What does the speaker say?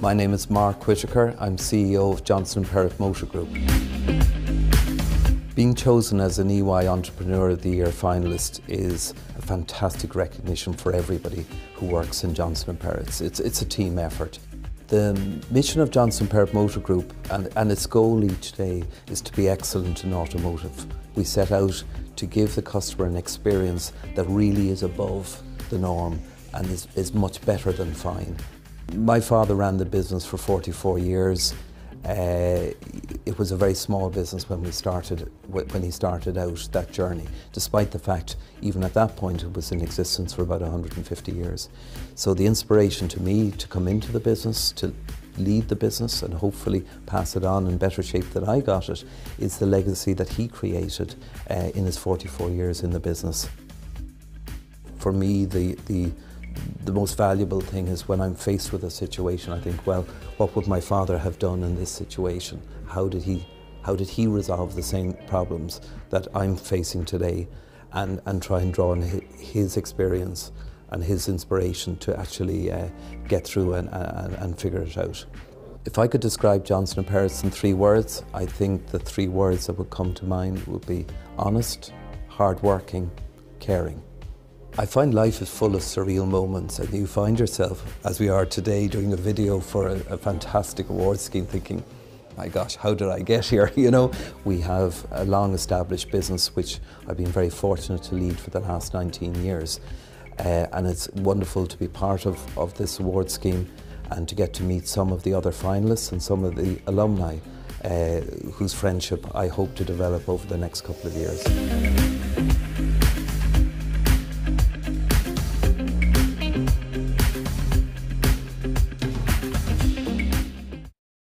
My name is Mark Whitaker. I'm CEO of Johnson Perrott Motor Group. Being chosen as an EY Entrepreneur of the Year finalist is a fantastic recognition for everybody who works in Johnson & Perrott. It's, it's a team effort. The mission of Johnson Perrott Motor Group and, and its goal each day is to be excellent in automotive. We set out to give the customer an experience that really is above the norm and is, is much better than fine. My father ran the business for 44 years. Uh, it was a very small business when we started when he started out that journey despite the fact even at that point it was in existence for about 150 years so the inspiration to me to come into the business to lead the business and hopefully pass it on in better shape than I got it is the legacy that he created uh, in his 44 years in the business for me the the the most valuable thing is when I'm faced with a situation, I think, well, what would my father have done in this situation? How did he, how did he resolve the same problems that I'm facing today? And, and try and draw on his experience and his inspiration to actually uh, get through and, and, and figure it out. If I could describe Johnson & Perrott in three words, I think the three words that would come to mind would be honest, hardworking, caring. I find life is full of surreal moments and you find yourself, as we are today, doing a video for a, a fantastic award scheme thinking, my gosh, how did I get here? You know, we have a long established business which I've been very fortunate to lead for the last 19 years. Uh, and it's wonderful to be part of, of this award scheme and to get to meet some of the other finalists and some of the alumni uh, whose friendship I hope to develop over the next couple of years.